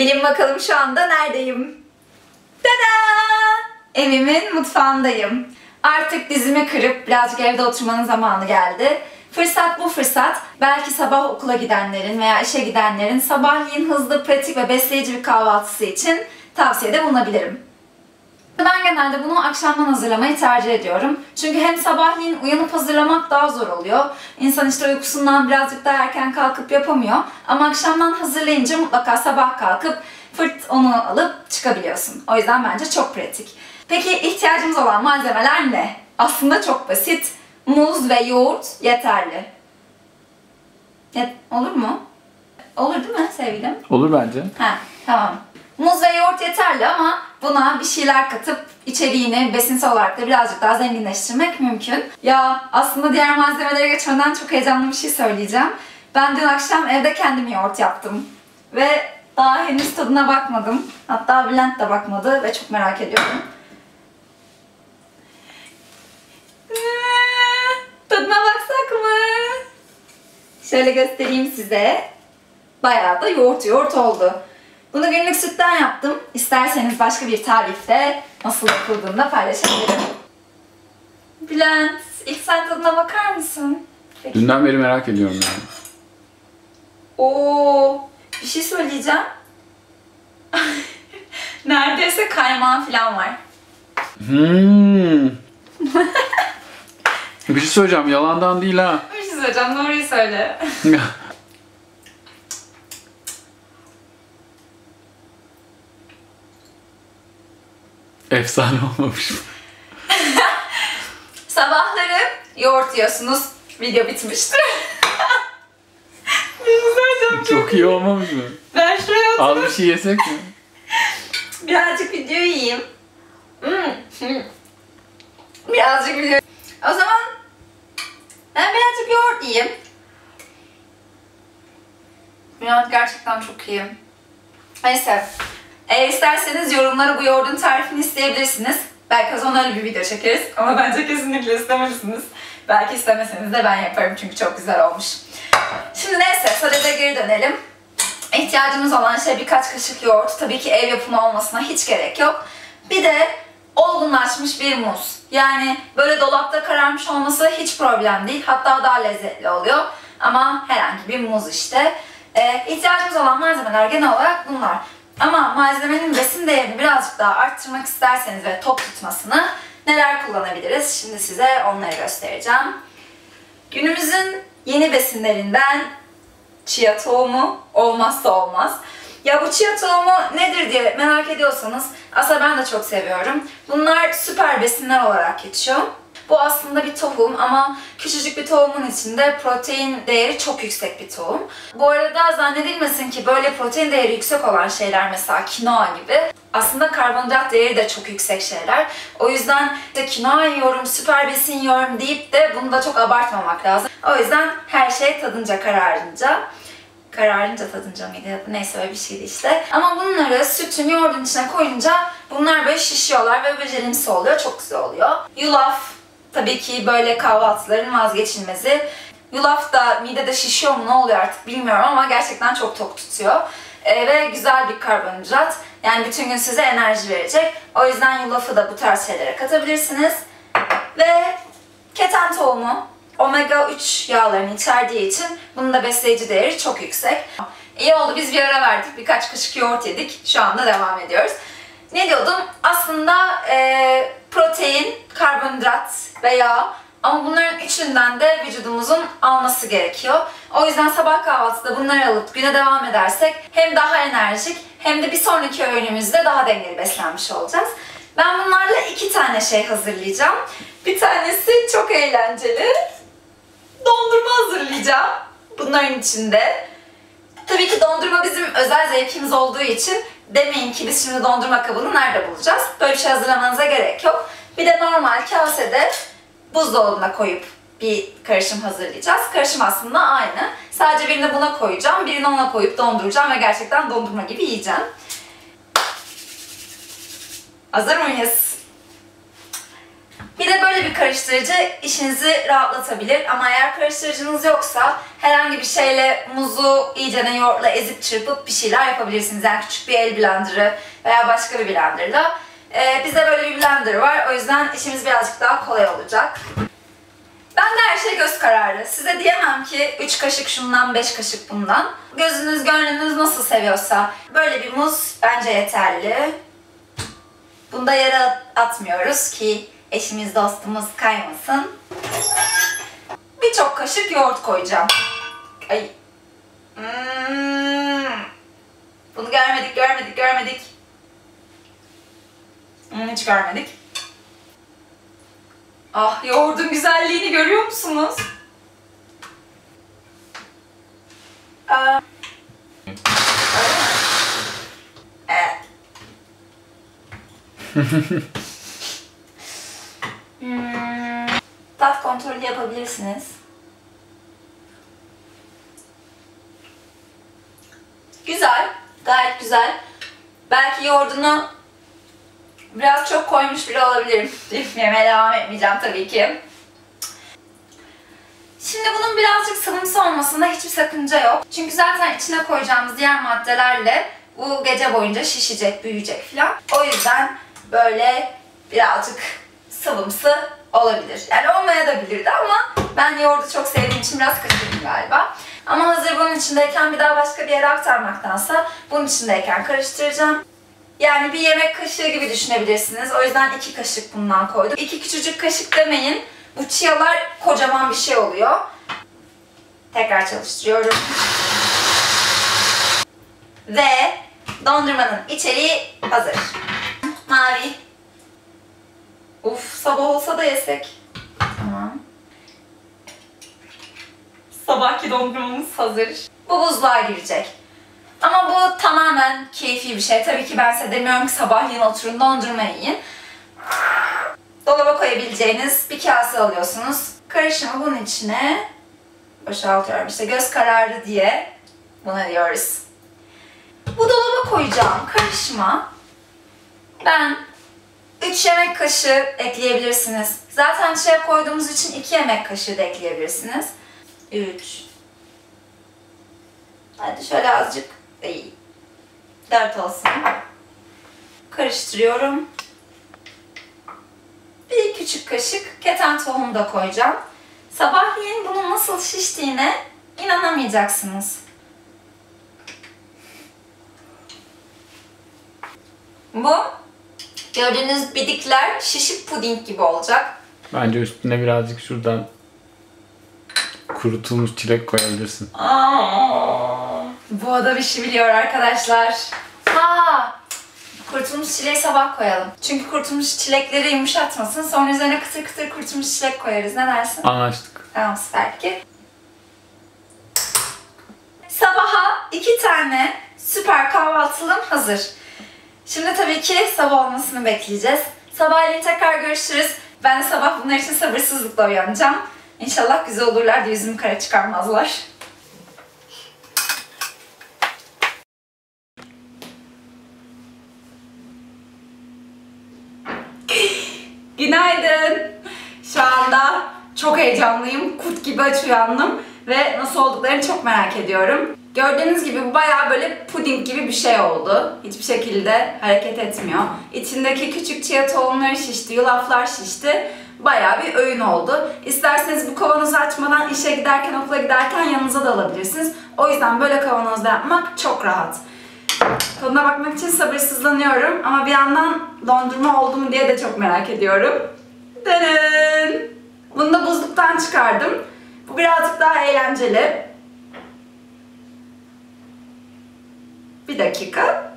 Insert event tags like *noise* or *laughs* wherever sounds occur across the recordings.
Bilin bakalım şu anda neredeyim? Tada! Evimin mutfağındayım. Artık dizimi kırıp birazcık evde oturmanın zamanı geldi. Fırsat bu fırsat. Belki sabah okula gidenlerin veya işe gidenlerin sabahleyin hızlı, pratik ve besleyici bir kahvaltısı için tavsiyede bulunabilirim. Ben genelde bunu akşamdan hazırlamayı tercih ediyorum. Çünkü hem sabahleyin uyanıp hazırlamak daha zor oluyor. İnsan işte uykusundan birazcık daha erken kalkıp yapamıyor. Ama akşamdan hazırlayınca mutlaka sabah kalkıp fırt onu alıp çıkabiliyorsun. O yüzden bence çok pratik. Peki ihtiyacımız olan malzemeler ne? Aslında çok basit. Muz ve yoğurt yeterli. Yet olur mu? Olur değil mi sevgilim? Olur bence. Ha, tamam. Muz ve yoğurt yeterli ama buna bir şeyler katıp içeriğini besinsel olarak da birazcık daha zenginleştirmek mümkün. Ya aslında diğer malzemelere geçmeden çok heyecanlı bir şey söyleyeceğim. Ben dün akşam evde kendim yoğurt yaptım. Ve daha henüz tadına bakmadım. Hatta Bülent de bakmadı ve çok merak ediyorum. Tadına baksak mı? Şöyle göstereyim size. Bayağı da yoğurt yoğurt oldu. Bunu günlük sütten yaptım. İsterseniz başka bir tarifte nasıl yapıldığını paylaşabilirim. Bülent, ilk sen tadına bakar mısın? Peki. Dünden beri merak ediyorum yani. Oo, bir şey söyleyeceğim. *laughs* Neredeyse kaymağı falan var. Hmm. bir şey söyleyeceğim. Yalandan değil ha. Bir şey söyleyeceğim, doğruyu söyle. *laughs* Efsane olmamış mı? *laughs* Sabahları yoğurt yiyorsunuz. Video bitmiştir. *laughs* Çok iyi olmamış mı? Ben şuraya Az oturup bir şey yesek mi? *laughs* birazcık video yiyeyim. Hmm. birazcık video. O zaman ben birazcık yoğurt yiyeyim. Yoğurt gerçekten çok iyi. Neyse. Eğer isterseniz yorumlara bu yoğurdun tarifini isteyebilirsiniz. Belki o zaman bir video çekeriz. Ama bence kesinlikle istemelisiniz. Belki istemeseniz de ben yaparım çünkü çok güzel olmuş. Şimdi neyse sadede geri dönelim. İhtiyacımız olan şey birkaç kaşık yoğurt. Tabii ki ev yapımı olmasına hiç gerek yok. Bir de olgunlaşmış bir muz. Yani böyle dolapta kararmış olması hiç problem değil. Hatta daha lezzetli oluyor. Ama herhangi bir muz işte. Ee, ihtiyacımız olan malzemeler genel olarak bunlar. Ama malzemenin besin değerini birazcık daha arttırmak isterseniz ve tok tutmasını neler kullanabiliriz? Şimdi size onları göstereceğim. Günümüzün yeni besinlerinden chia tohumu olmazsa olmaz. Ya bu chia tohumu nedir diye merak ediyorsanız aslında ben de çok seviyorum. Bunlar süper besinler olarak geçiyor. Bu aslında bir tohum ama küçücük bir tohumun içinde protein değeri çok yüksek bir tohum. Bu arada zannedilmesin ki böyle protein değeri yüksek olan şeyler mesela kinoa gibi aslında karbonhidrat değeri de çok yüksek şeyler. O yüzden işte kinoa yiyorum, süper besin yiyorum deyip de bunu da çok abartmamak lazım. O yüzden her şey tadınca kararınca kararınca tadınca mıydı neyse öyle bir şeydi işte. Ama bunları sütün yoğurdun içine koyunca bunlar böyle şişiyorlar ve becerimsi oluyor. Çok güzel oluyor. Yulaf tabii ki böyle kahvaltıların vazgeçilmezi. Yulaf da midede şişiyor mu ne oluyor artık bilmiyorum ama gerçekten çok tok tutuyor. Ee, ve güzel bir karbonhidrat. Yani bütün gün size enerji verecek. O yüzden yulafı da bu tarz şeylere katabilirsiniz. Ve keten tohumu omega 3 yağlarını içerdiği için bunun da besleyici değeri çok yüksek. İyi oldu biz bir ara verdik. Birkaç kaşık yoğurt yedik. Şu anda devam ediyoruz. Ne diyordum? Aslında e, protein, karbonhidrat ve yağ ama bunların üçünden de vücudumuzun alması gerekiyor. O yüzden sabah kahvaltıda bunları alıp güne devam edersek hem daha enerjik hem de bir sonraki öğünümüzde daha dengeli beslenmiş olacağız. Ben bunlarla iki tane şey hazırlayacağım. Bir tanesi çok eğlenceli. Dondurma hazırlayacağım. Bunların içinde. Tabii ki dondurma bizim özel zevkimiz olduğu için demeyin ki biz şimdi dondurma kabını nerede bulacağız? Böyle bir şey hazırlamanıza gerek yok. Bir de normal kasede buzdolabına koyup bir karışım hazırlayacağız. Karışım aslında aynı. Sadece birini buna koyacağım, birini ona koyup donduracağım ve gerçekten dondurma gibi yiyeceğim. Hazır mıyız? Bir de böyle bir karıştırıcı işinizi rahatlatabilir ama eğer karıştırıcınız yoksa herhangi bir şeyle muzu iyicene yoğurtla ezip çırpıp bir şeyler yapabilirsiniz. Yani küçük bir el blenderı veya başka bir blenderla. Ee, bizde böyle bir blender var o yüzden işimiz birazcık daha kolay olacak. Ben de her şey göz kararı. Size diyemem ki 3 kaşık şundan 5 kaşık bundan. Gözünüz gönlünüz nasıl seviyorsa böyle bir muz bence yeterli. Bunda yere atmıyoruz ki eşimiz dostumuz kaymasın. Birçok kaşık yoğurt koyacağım. Ay. Hmm. Bunu görmedik, görmedik, görmedik. Hmm, hiç görmedik. Ah yoğurdun güzelliğini görüyor musunuz? Aa, öyle *laughs* kontrolü yapabilirsiniz. Güzel, gayet güzel. Belki yoğurdunu biraz çok koymuş bile olabilirim. *laughs* Yemeğe devam etmeyeceğim tabii ki. Şimdi bunun birazcık sıvımsı olmasında hiçbir sakınca yok. Çünkü zaten içine koyacağımız diğer maddelerle bu gece boyunca şişecek, büyüyecek falan. O yüzden böyle birazcık sıvımsı olabilir. Yani olmaya da bilirdi ama ben yoğurdu çok sevdiğim için biraz kaçırdım galiba. Ama hazır bunun içindeyken bir daha başka bir yere aktarmaktansa bunun içindeyken karıştıracağım. Yani bir yemek kaşığı gibi düşünebilirsiniz. O yüzden iki kaşık bundan koydum. İki küçücük kaşık demeyin. Bu chialar kocaman bir şey oluyor. Tekrar çalıştırıyorum. Ve dondurmanın içeriği hazır. Mavi. Uf sabah olsa da yesek. Tamam. Sabahki dondurmamız hazır. Bu buzluğa girecek. Ama bu tamamen keyfi bir şey. Tabii ki ben size demiyorum ki sabahleyin oturun dondurma yiyin. Dolaba koyabileceğiniz bir kase alıyorsunuz. Karışımı bunun içine boşaltıyorum. İşte göz kararı diye buna diyoruz. Bu dolaba koyacağım karışıma ben 3 yemek kaşığı ekleyebilirsiniz. Zaten içine koyduğumuz için 2 yemek kaşığı da ekleyebilirsiniz. 3 Hadi şöyle azıcık değil. 4 olsun. Karıştırıyorum. Bir küçük kaşık keten tohumu da koyacağım. Sabahleyin bunun nasıl şiştiğine inanamayacaksınız. Bu gördüğünüz bidikler şişip puding gibi olacak. Bence üstüne birazcık şuradan kurutulmuş çilek koyabilirsin. Aa, bu ada bir şey biliyor arkadaşlar. Ha, kurutulmuş çileği sabah koyalım. Çünkü kurutulmuş çilekleri yumuşatmasın. Sonra üzerine kıtır kıtır kurutulmuş çilek koyarız. Ne dersin? Anlaştık. Tamam süper ki. Sabaha iki tane süper kahvaltılım hazır. Şimdi tabii ki sabah olmasını bekleyeceğiz. Sabahleyin tekrar görüşürüz. Ben sabah bunlar için sabırsızlıkla uyanacağım. İnşallah güzel olurlar da yüzümü kara çıkarmazlar. *gasps* Günaydın. Şu anda çok heyecanlıyım. Kurt gibi aç uyandım ve nasıl olduklarını çok merak ediyorum. Gördüğünüz gibi bu bayağı böyle puding gibi bir şey oldu. Hiçbir şekilde hareket etmiyor. İçindeki küçük chia tohumları şişti, yulaflar şişti. Bayağı bir öğün oldu. İsterseniz bu kavanozu açmadan işe giderken, okula giderken yanınıza da alabilirsiniz. O yüzden böyle kavanozda yapmak çok rahat. Tadına bakmak için sabırsızlanıyorum ama bir yandan dondurma oldu mu diye de çok merak ediyorum. Denen! Bunu da buzluktan çıkardım. Bu birazcık daha eğlenceli. Bir dakika.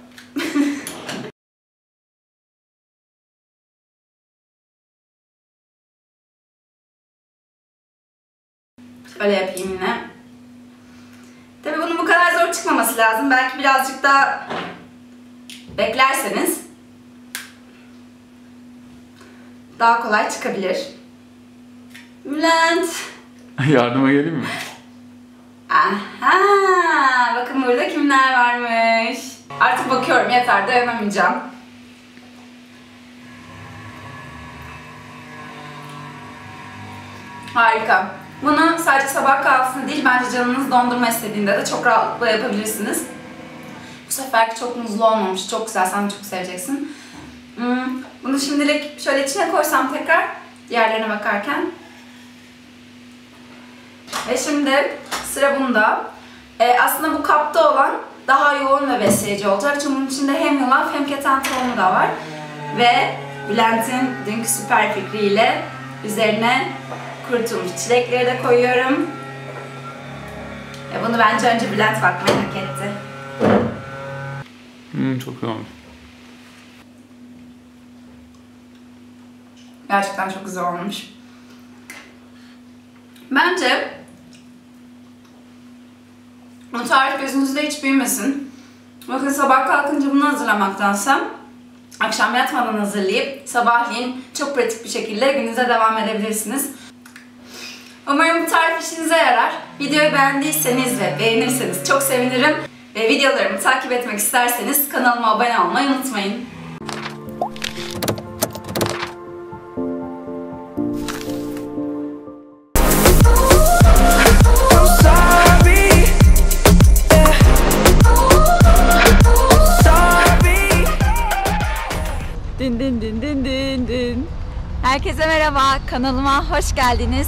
Şöyle yapayım yine. Tabii bunun bu kadar zor çıkmaması lazım. Belki birazcık daha beklerseniz daha kolay çıkabilir. Bülent. *laughs* Yardıma geleyim mi? Aha! Bakın burada kimler varmış. Artık bakıyorum yeter dayanamayacağım. Harika. Bunu sadece sabah kahvaltısında değil, bence canınız dondurma istediğinde de çok rahatlıkla yapabilirsiniz. Bu seferki çok muzlu olmamış. Çok güzel. Sen çok seveceksin. Hmm, Bunu şimdilik şöyle içine koysam tekrar diğerlerine bakarken. Ve şimdi sıra bunda. Ee, aslında bu kapta olan daha yoğun ve besleyici olacak. Çünkü bunun içinde hem yulaf hem keten tohumu da var. Ve Bülent'in dünkü süper fikriyle üzerine kurutulmuş çilekleri de koyuyorum. Ve bunu bence önce Bülent bakmayı hak etti. Hmm, çok iyi olmuş. Gerçekten çok güzel olmuş. Bence bu tarif gözünüzde hiç büyümesin. Bakın sabah kalkınca bunu hazırlamaktansa akşam yatmadan hazırlayıp sabahleyin çok pratik bir şekilde gününüze devam edebilirsiniz. Umarım bu tarif işinize yarar. Videoyu beğendiyseniz ve beğenirseniz çok sevinirim. Ve videolarımı takip etmek isterseniz kanalıma abone olmayı unutmayın. Herkese merhaba, kanalıma hoş geldiniz.